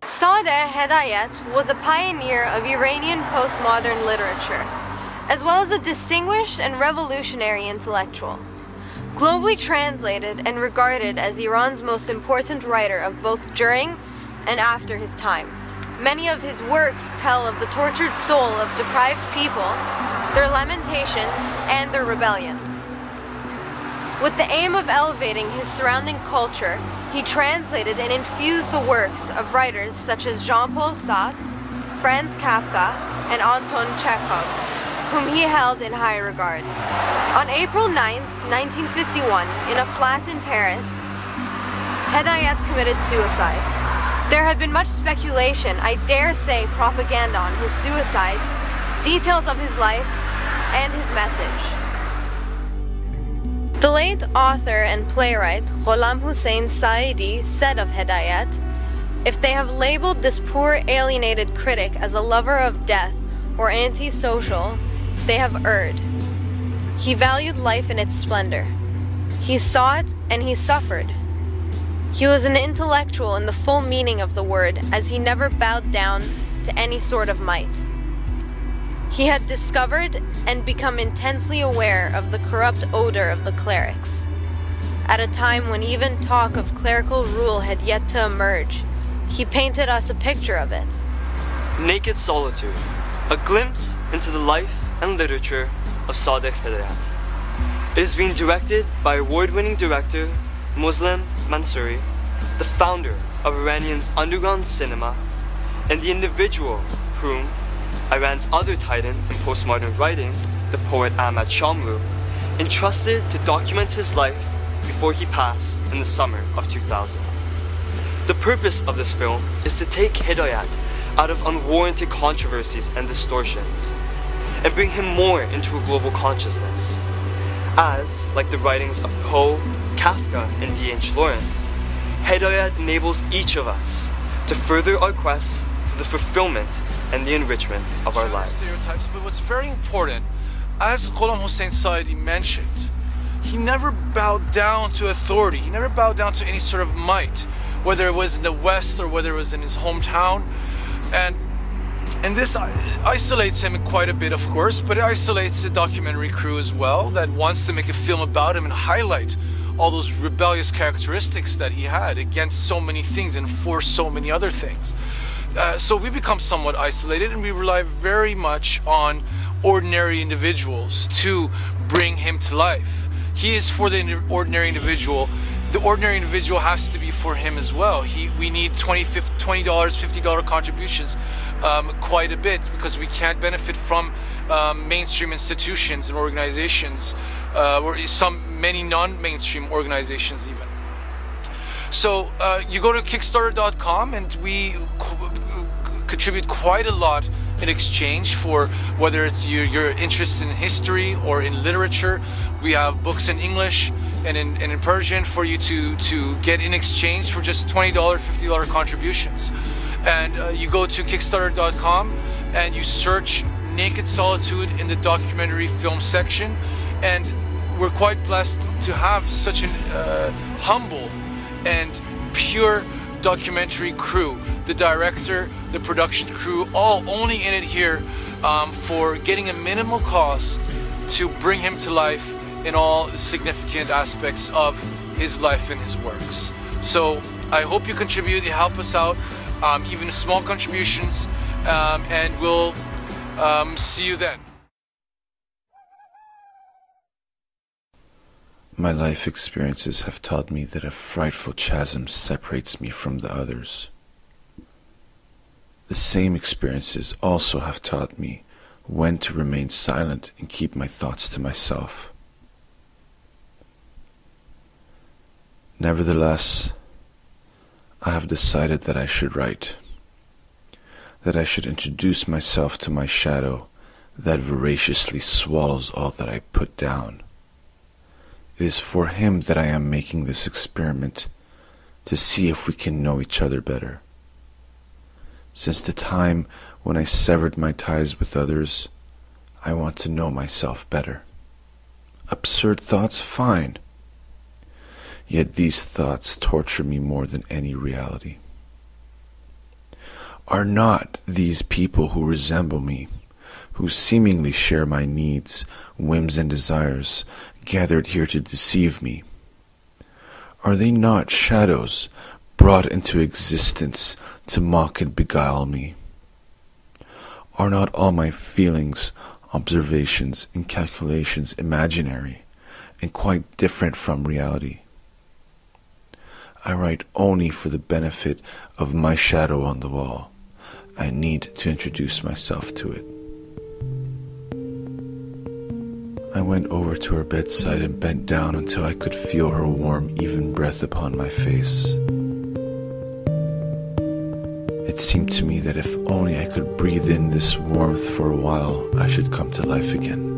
Sadegh Hedayat was a pioneer of Iranian postmodern literature, as well as a distinguished and revolutionary intellectual. Globally translated and regarded as Iran's most important writer of both during and after his time. Many of his works tell of the tortured soul of deprived people, their lamentations, and their rebellions. With the aim of elevating his surrounding culture, he translated and infused the works of writers such as Jean-Paul Sartre, Franz Kafka, and Anton Chekhov, whom he held in high regard. On April 9, 1951, in a flat in Paris, Hedayat committed suicide. There had been much speculation, I dare say propaganda on his suicide, details of his life, and his message. The late author and playwright Gholam Hussein Saidi said of Hedayat, if they have labeled this poor alienated critic as a lover of death or antisocial, they have erred. He valued life in its splendor. He saw it and he suffered. He was an intellectual in the full meaning of the word, as he never bowed down to any sort of might. He had discovered and become intensely aware of the corrupt odor of the clerics. At a time when even talk of clerical rule had yet to emerge, he painted us a picture of it. Naked Solitude, a glimpse into the life and literature of Sadegh Hedayat. It is being directed by award-winning director Moslem Mansouri, the founder of Iranian's underground cinema, and the individual whom Iran's other titan in postmodern writing, the poet Ahmad Shamloo, entrusted to document his life before he passed in the summer of 2000. The purpose of this film is to take Hedayat out of unwarranted controversies and distortions, and bring him more into a global consciousness. As, like the writings of Poe, Kafka, and D.H. Lawrence, Hedayat enables each of us to further our quest the fulfillment and the enrichment of our lives. Stereotypes, but what's very important, as Gholam Hussein Saidi mentioned, he never bowed down to authority. He never bowed down to any sort of might, whether it was in the West or whether it was in his hometown. And and this isolates him quite a bit, of course, but it isolates the documentary crew as well that wants to make a film about him and highlight all those rebellious characteristics that he had against so many things and for so many other things. Uh, so we become somewhat isolated and we rely very much on ordinary individuals to bring him to life. He is for the ordinary individual. The ordinary individual has to be for him as well. He, we need $20, $20 $50 contributions um, quite a bit because we can't benefit from um, mainstream institutions and organizations, uh, or some many non-mainstream organizations even. So uh, you go to Kickstarter.com and we contribute quite a lot in exchange for whether it's your, your interest in history or in literature. We have books in English and in, and in Persian for you to, to get in exchange for just $20, $50 contributions. And uh, you go to Kickstarter.com and you search Naked Solitude in the documentary film section. And we're quite blessed to have such an uh, humble and pure documentary crew. The director, the production crew, all only in it here um, for getting a minimal cost to bring him to life in all the significant aspects of his life and his works. So I hope you contribute, you help us out, um, even small contributions, um, and we'll um, see you then. My life experiences have taught me that a frightful chasm separates me from the others. The same experiences also have taught me when to remain silent and keep my thoughts to myself. Nevertheless, I have decided that I should write, that I should introduce myself to my shadow that voraciously swallows all that I put down. It is for him that I am making this experiment to see if we can know each other better. Since the time when I severed my ties with others, I want to know myself better. Absurd thoughts, fine. Yet these thoughts torture me more than any reality. Are not these people who resemble me, who seemingly share my needs, whims, and desires, gathered here to deceive me? Are they not shadows brought into existence to mock and beguile me? Are not all my feelings, observations, and calculations imaginary and quite different from reality? I write only for the benefit of my shadow on the wall. I need to introduce myself to it. I went over to her bedside and bent down until I could feel her warm, even breath upon my face. It seemed to me that if only I could breathe in this warmth for a while, I should come to life again.